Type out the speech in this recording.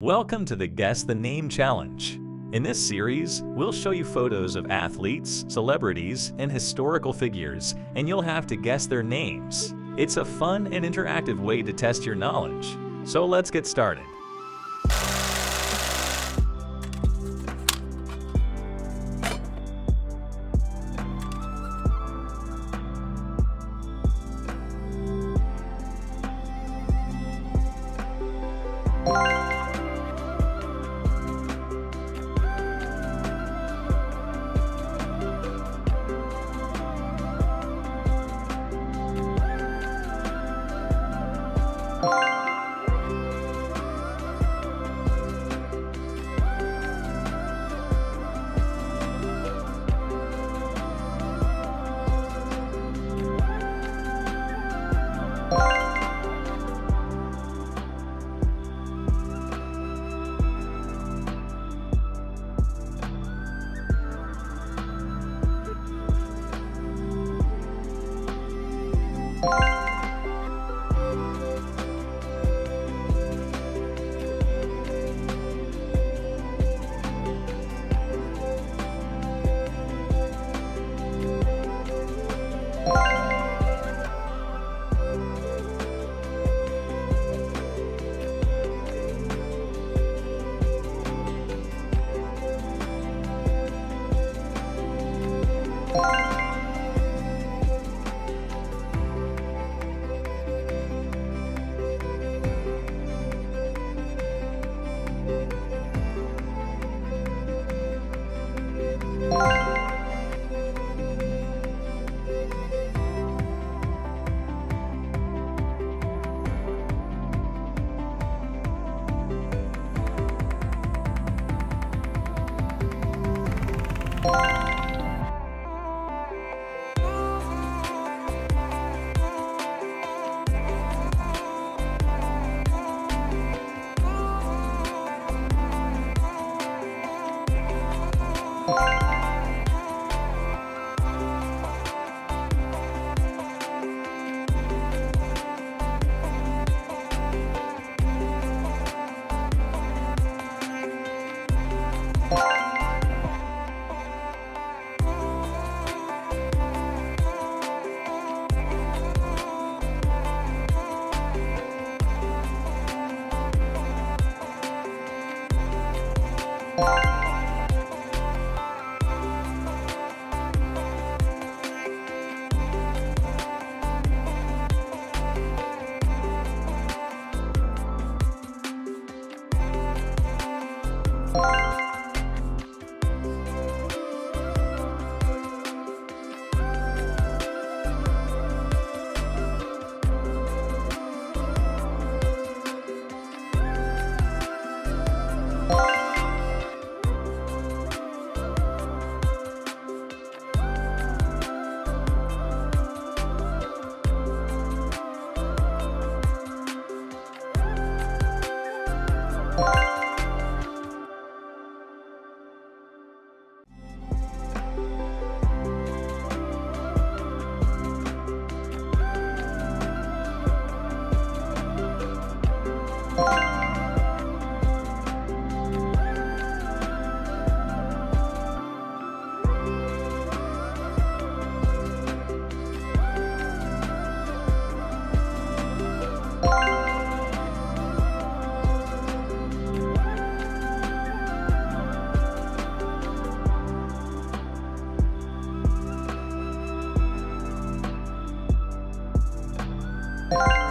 Welcome to the Guess the Name Challenge. In this series, we'll show you photos of athletes, celebrities, and historical figures, and you'll have to guess their names. It's a fun and interactive way to test your knowledge. So let's get started. you